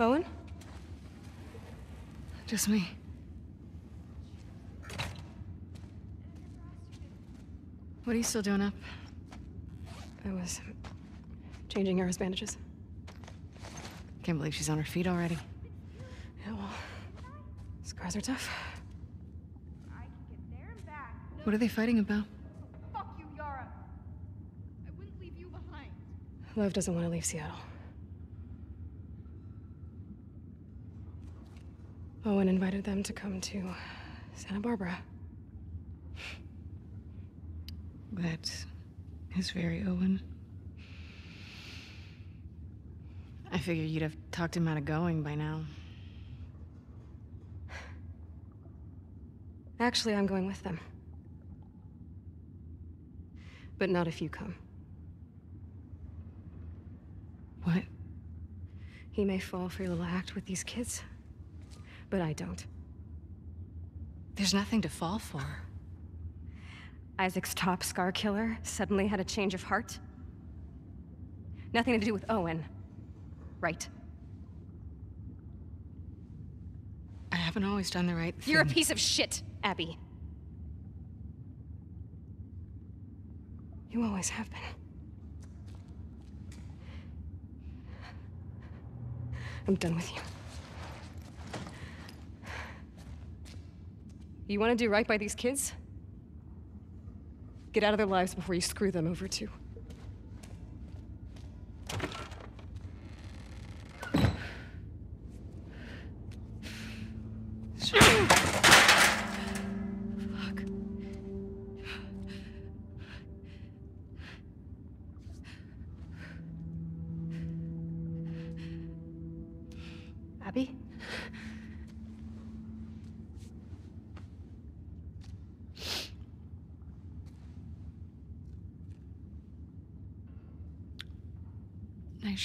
Owen? Just me. What are you still doing up? I was changing Yara's bandages. Can't believe she's on her feet already. Yeah, well, scars are tough. I can get there and back. What are they fighting about? Fuck you, Yara. I wouldn't leave you behind. Lev doesn't want to leave Seattle. Owen invited them to come to Santa Barbara. That is very Owen. I figured you'd have talked him out of going by now. Actually, I'm going with them. But not if you come. What? He may fall for your little act with these kids, but I don't. There's nothing to fall for. Isaac's top scar killer suddenly had a change of heart? Nothing to do with Owen. Right. I haven't always done the right thing. You're a piece of shit, Abby. You always have been. I'm done with you. You want to do right by these kids? Get out of their lives before you screw them over too.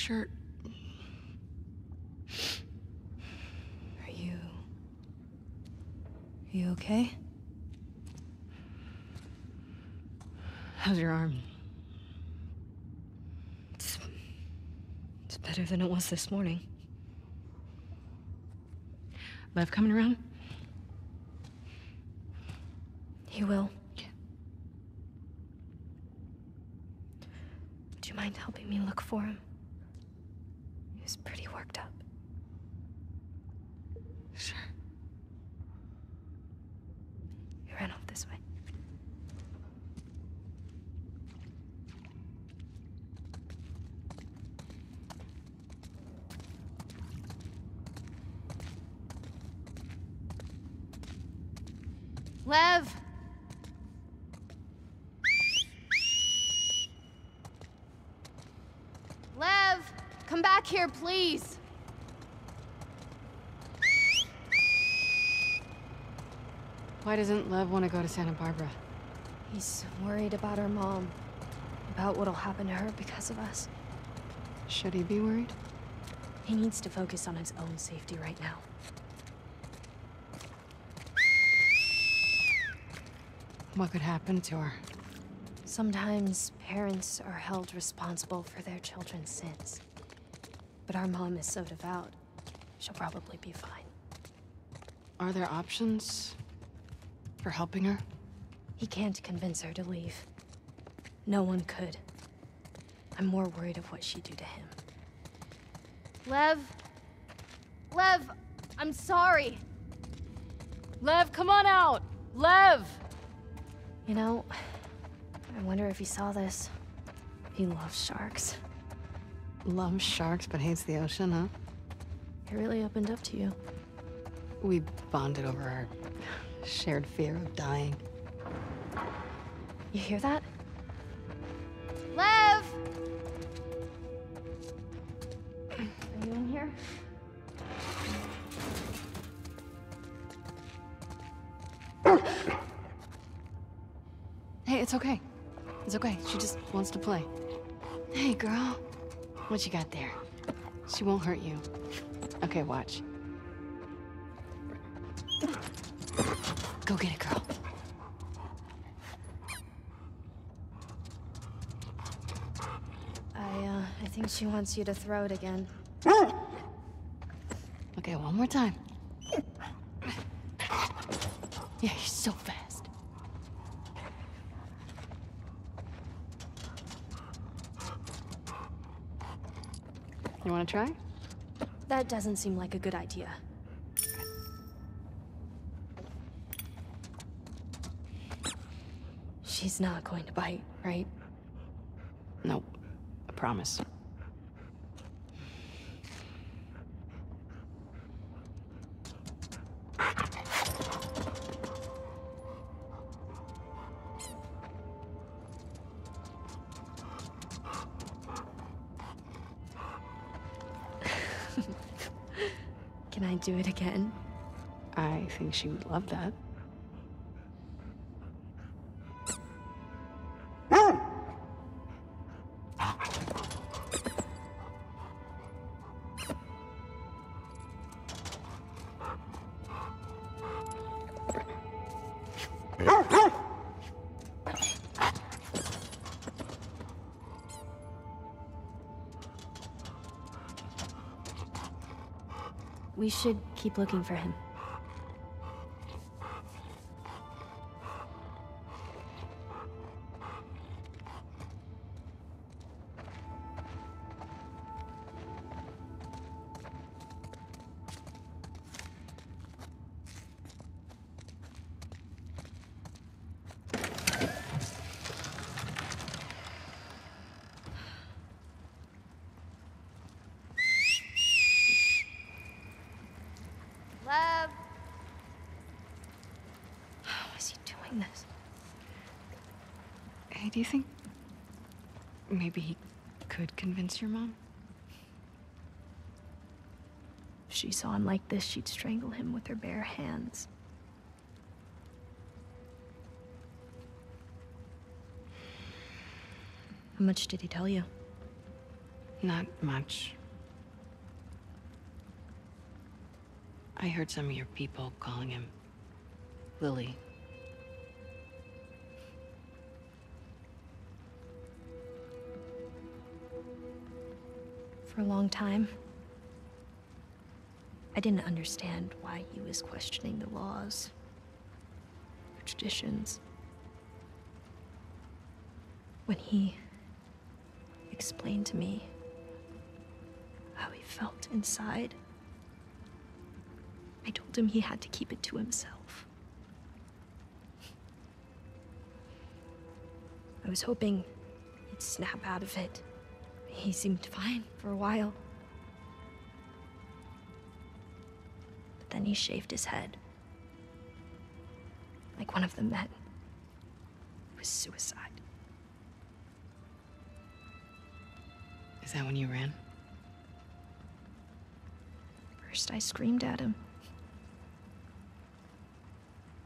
Shirt. Are you. Are you okay? How's your arm? It's. It's better than it was this morning. Lev coming around? He will. Would you mind helping me look for him? Was pretty worked up. Sure. He ran off this way. Lev! Lev! Come please! Why doesn't Lev want to go to Santa Barbara? He's worried about her mom. About what'll happen to her because of us. Should he be worried? He needs to focus on his own safety right now. What could happen to her? Sometimes parents are held responsible for their children's sins. But our mom is so devout, she'll probably be fine. Are there options for helping her? He can't convince her to leave. No one could. I'm more worried of what she'd do to him. Lev? Lev, I'm sorry. Lev, come on out! Lev! You know, I wonder if he saw this. He loves sharks. Loves sharks but hates the ocean, huh? He really opened up to you. We bonded over our shared fear of dying. You hear that? Lev! Are you in here? Hey, it's okay. It's okay. She just wants to play. Hey, girl. What you got there? She won't hurt you. Okay, watch. Go get it, girl. I, uh, I think she wants you to throw it again. Okay, one more time. Yeah, you're so fast. You wanna try? That doesn't seem like a good idea. She's not going to bite, right? Nope. I promise. She would love that. We should keep looking for him. Your mom? If she saw him like this, she'd strangle him with her bare hands. How much did he tell you? Not much. I heard some of your people calling him Lily. For a long time, I didn't understand why he was questioning the laws, the traditions. When he explained to me how he felt inside, I told him he had to keep it to himself. I was hoping he'd snap out of it. He seemed fine for a while. But then he shaved his head. Like one of the men. It was suicide. Is that when you ran? First, I screamed at him.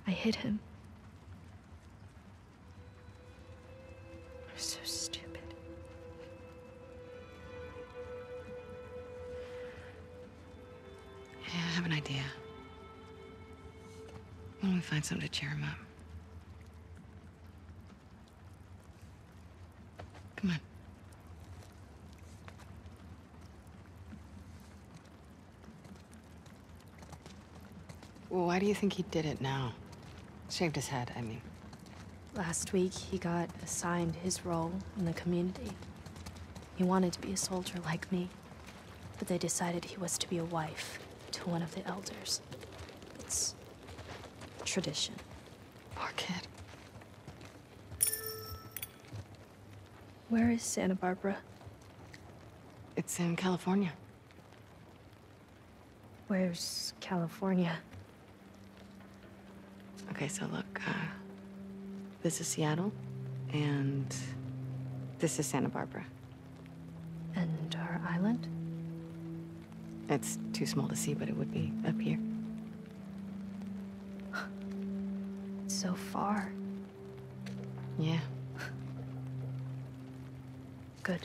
I hit him. Yeah, I have an idea. Why don't we find something to cheer him up? Come on. Well, Why do you think he did it now? Shaved his head, I mean. Last week, he got assigned his role in the community. He wanted to be a soldier like me, but they decided he was to be a wife to one of the elders. It's tradition. Poor kid. Where is Santa Barbara? It's in California. Where's California? Okay, so look, uh, this is Seattle, and this is Santa Barbara. And our island? It's too small to see, but it would be up here. So far. Yeah. Good.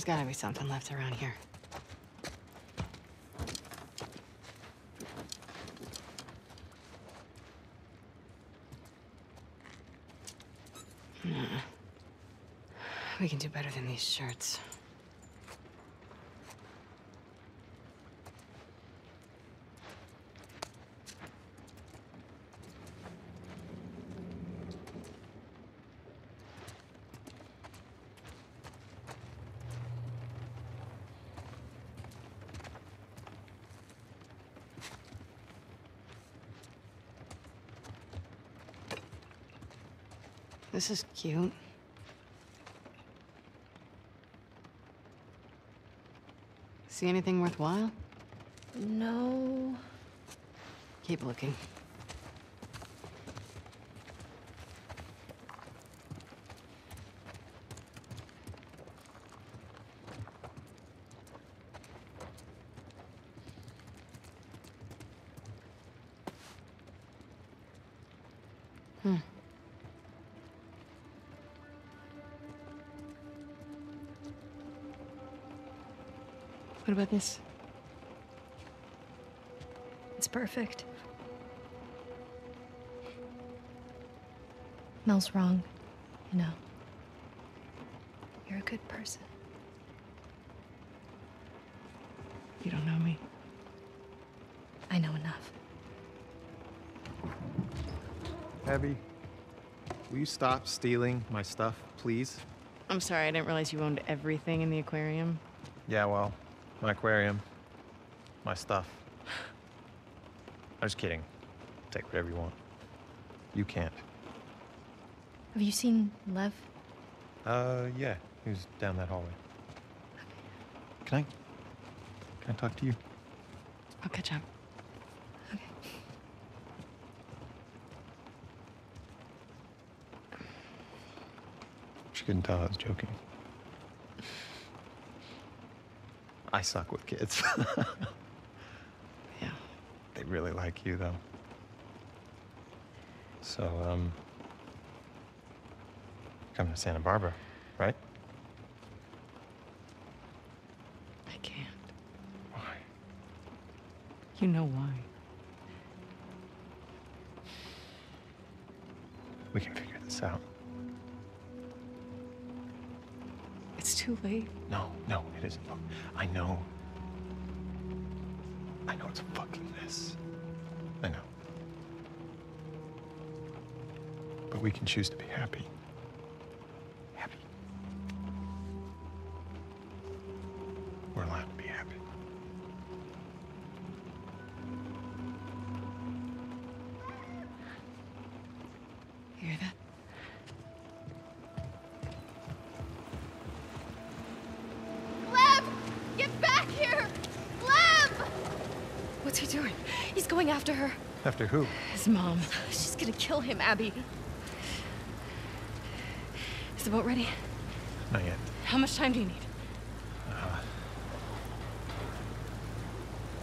There's gotta be something left around here. We can do better than these shirts. This is cute. See anything worthwhile? No. Keep looking. What about this? It's perfect. Mel's wrong, you know. You're a good person. You don't know me. I know enough. Abby, will you stop stealing my stuff, please? I'm sorry, I didn't realize you owned everything in the aquarium. Yeah, well, my aquarium, my stuff. I'm just kidding. Take whatever you want. You can't. Have you seen Lev? Uh, yeah, he was down that hallway. Can I? Can I talk to you? I'll catch up. Okay. She couldn't tell I was joking. I suck with kids. Yeah. they really like you, though. So, um, coming to Santa Barbara, right? I can't. Why? You know why. Can choose to be happy. Happy. We're allowed to be happy. You hear that? Lev! Get back here! Lev! What's he doing? He's going after her. After who? His mom. She's gonna kill him, Abby. Is the boat ready? Not yet. How much time do you need? Uh,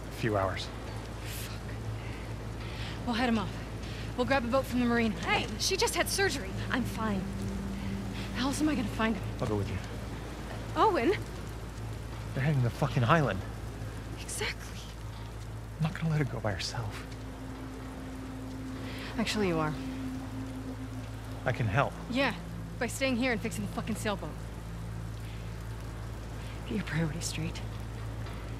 a few hours. We'll head him off. We'll grab a boat from the marina. Hey, she just had surgery. I'm fine. How else am I gonna find him? I'll go with you. Owen? They're heading to the fucking island. Exactly. I'm not gonna let her go by herself. Actually, you are. I can help. Yeah, by staying here and fixing the fucking sailboat. Get your priorities straight.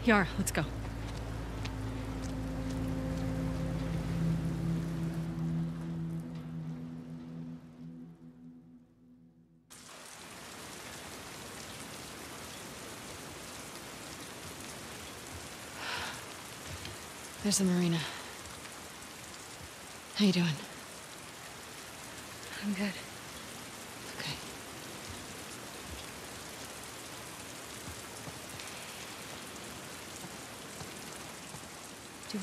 Yara, let's go. There's the marina. How you doing? I'm good.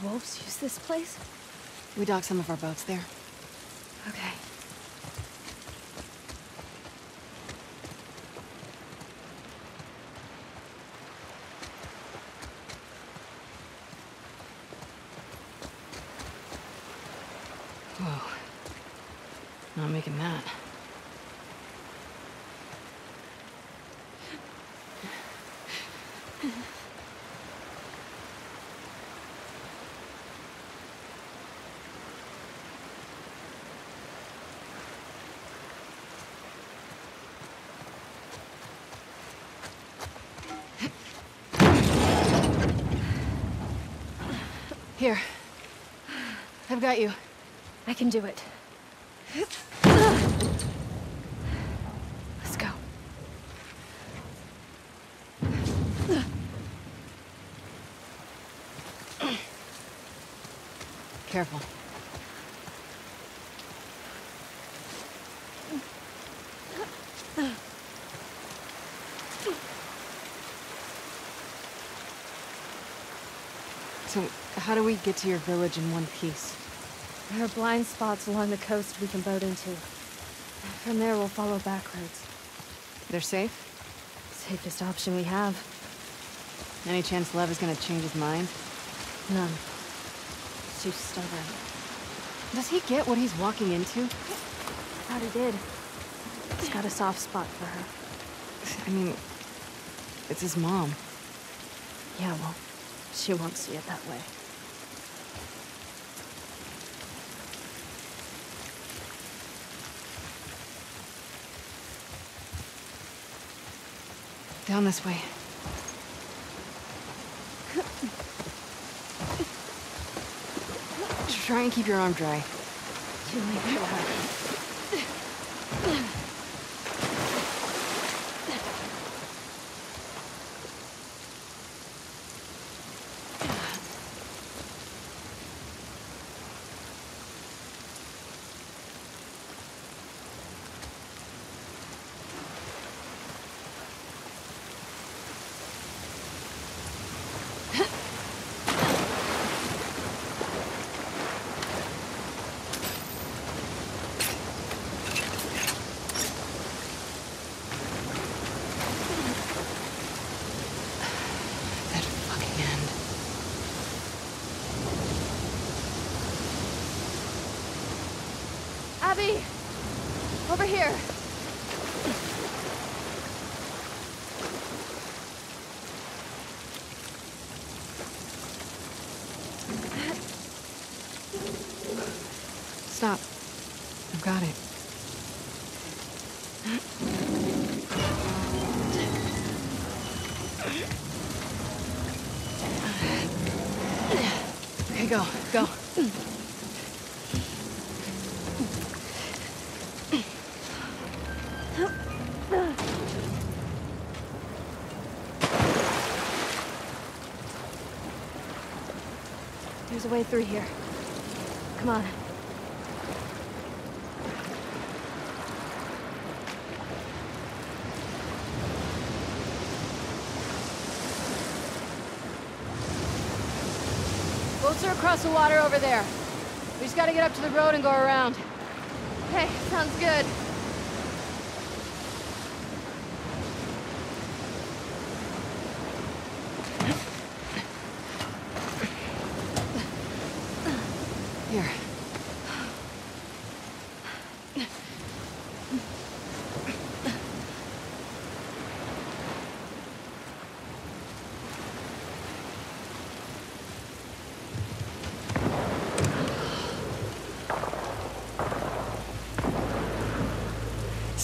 Do wolves use this place? We dock some of our boats there. Okay. Whoa. Not making that. Here. I've got you. I can do it. Let's go. Careful. So, how do we get to your village in one piece? There are blind spots along the coast we can boat into. From there, we'll follow back roads. They're safe? Safest option we have. Any chance Lev is gonna change his mind? None. Too stubborn. Does he get what he's walking into? Thought he did. He's got a soft spot for her. I mean, it's his mom. Yeah, well, she won't see it that way. Down this way. Try and keep your arm dry. Too late Okay, go, go. There's a way through here. Come on. Boats are across the water over there. We just gotta get up to the road and go around. Okay, sounds good. Here.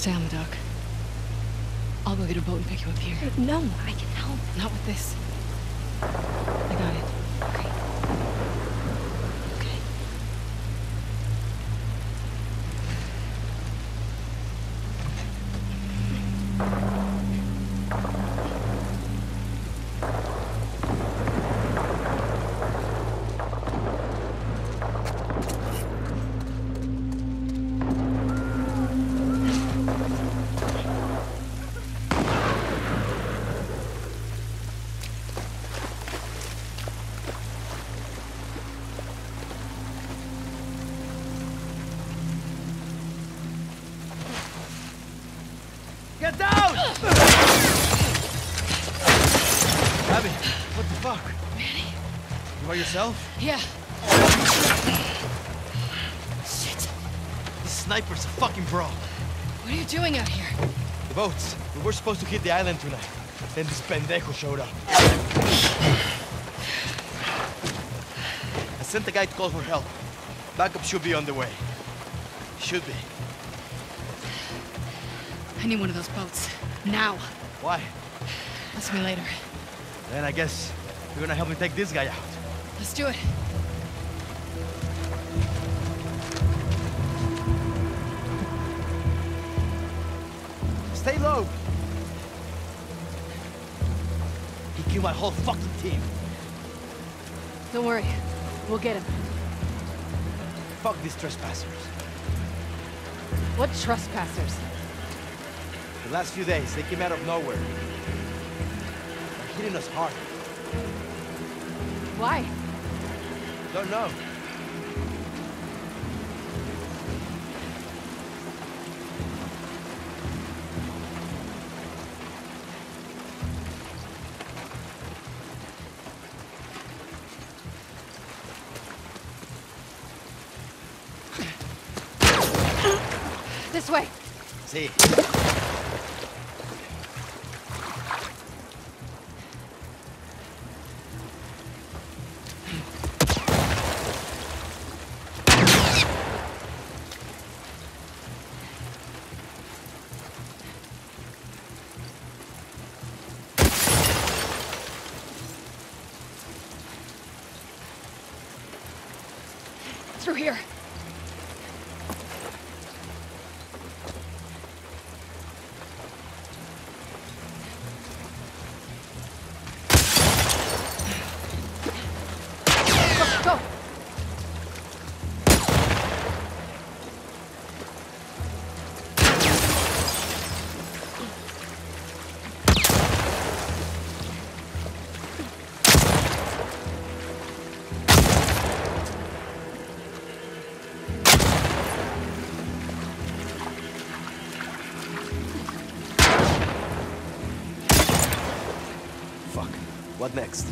Stay on the dock. I'll go get a boat and pick you up here. No, I can help. Not with this. Doing out here? The boats. We were supposed to hit the island tonight. Then this pendejo showed up. I sent the guy to call for help. Backup should be on the way. Should be. I need one of those boats. Now. Why? Ask me later. Then I guess you're gonna help me take this guy out. Let's do it. My whole fucking team. Don't worry. We'll get him. Fuck these trespassers. What trespassers? The last few days, they came out of nowhere. They're hitting us hard. Why? Don't know. See. What next?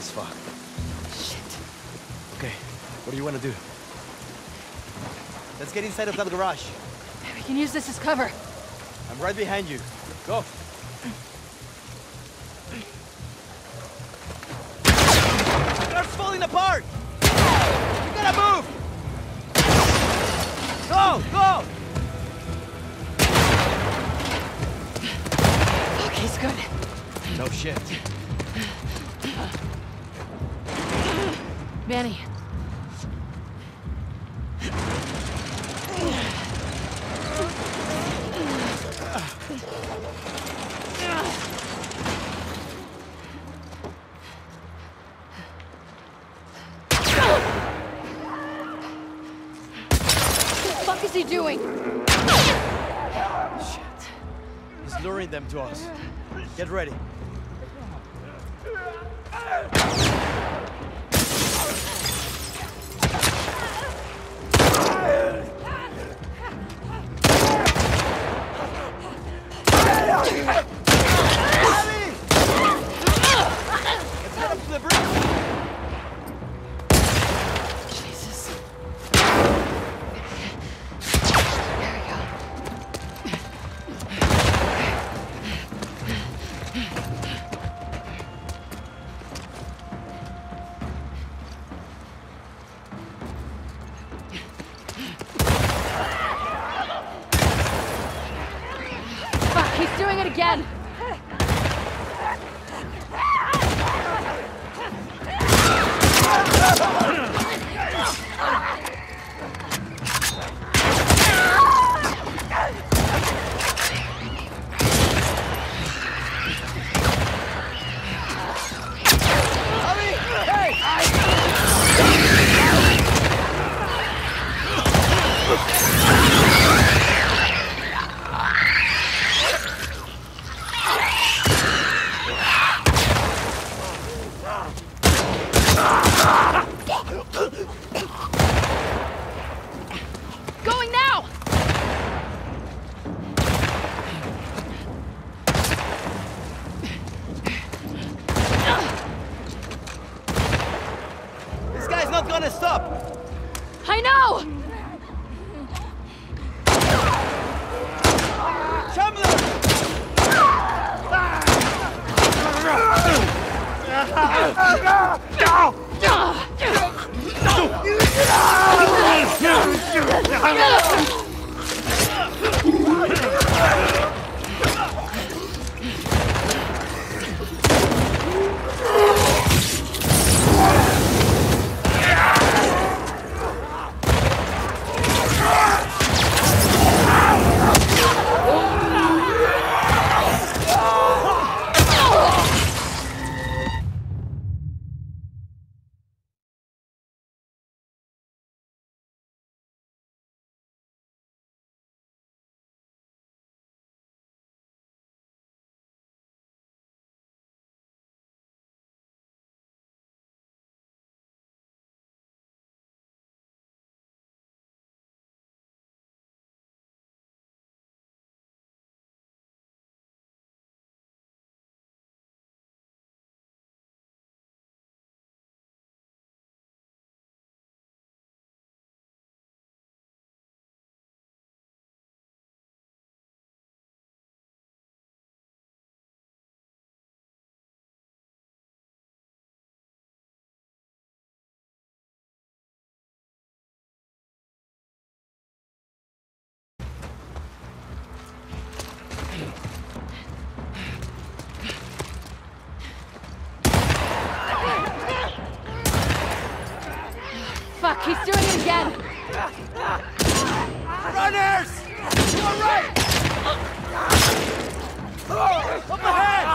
As fuck. Shit. Okay, what do you want to do? Let's get inside of that garage. We can use this as cover. I'm right behind you. Go. Car's falling apart! You gotta move! Go, go! Fuck, he's good. No shit. Get ready. Fuck, he's doing it again! Runners! All right! Up ahead!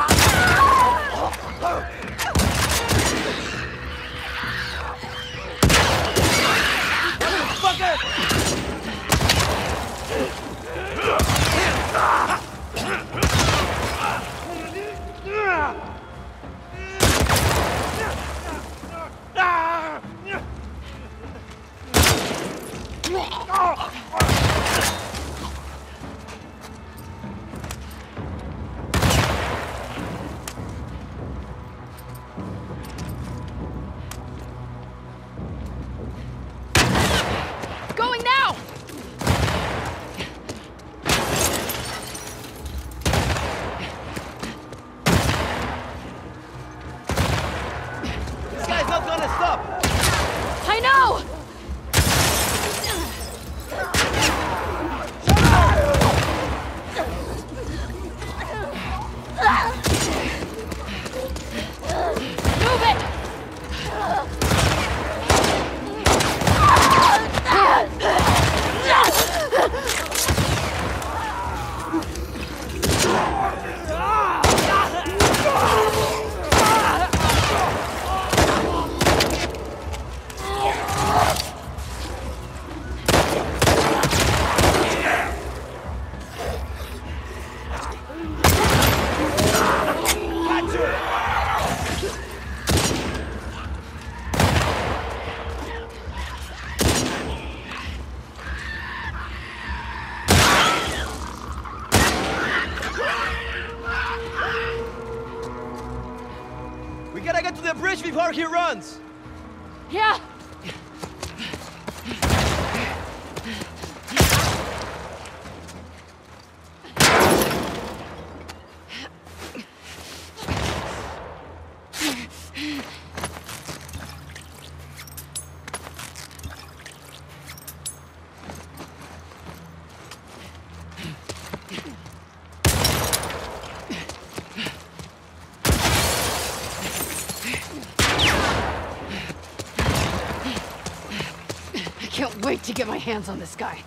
Motherfucker! get my hands on this guy.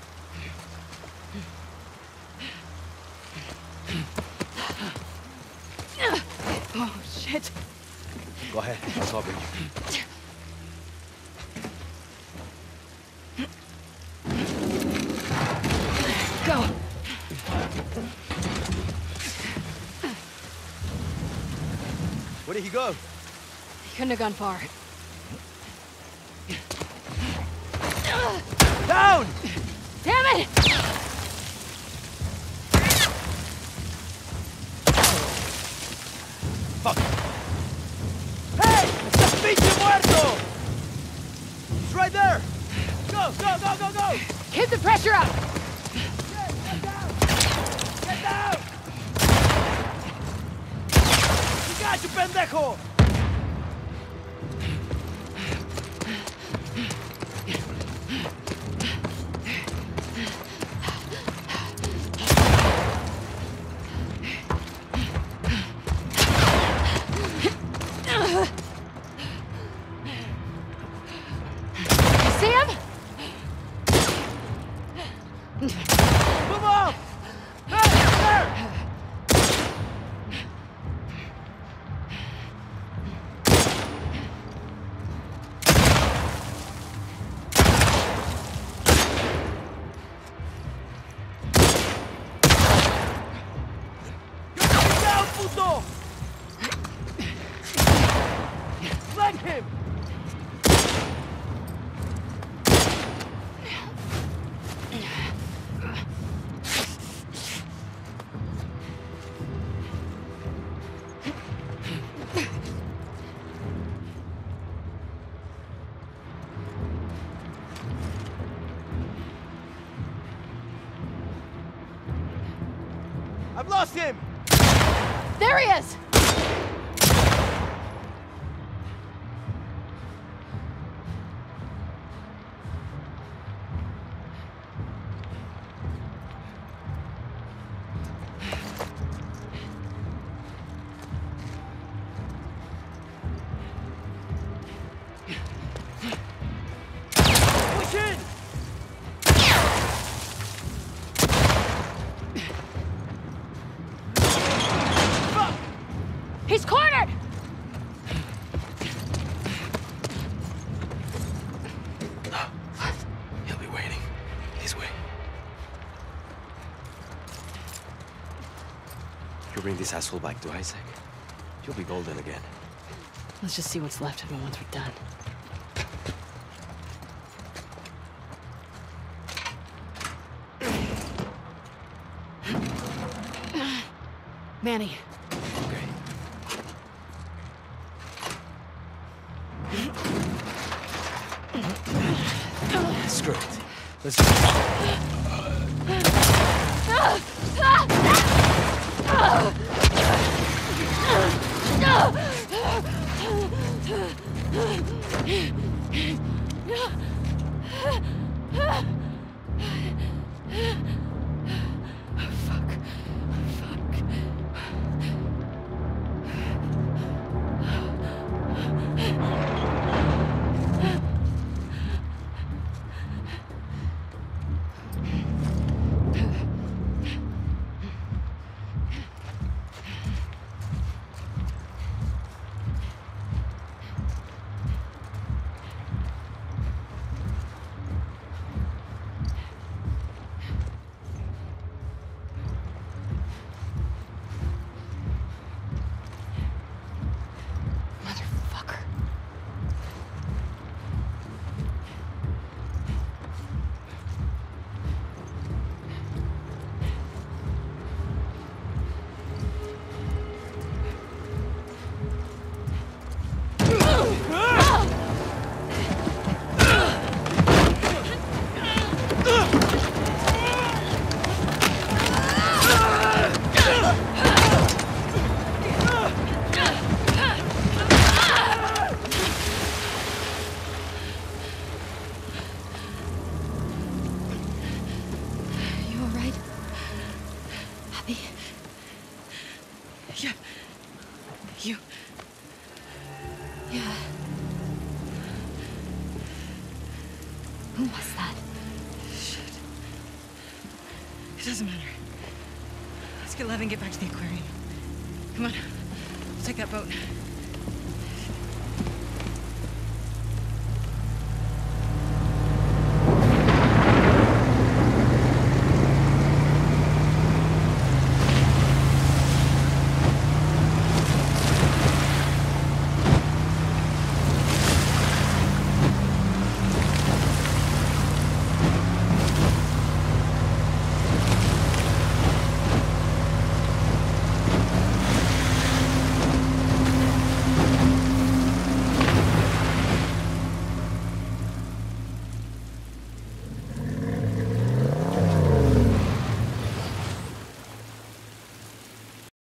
Oh, shit. Go ahead, I'll cover you. Go. Where did he go? He couldn't have gone far. Sam? I've lost him! There he is! Bring this asshole back to Isaac, you'll be golden again. Let's just see what's left of him once we're done. Manny,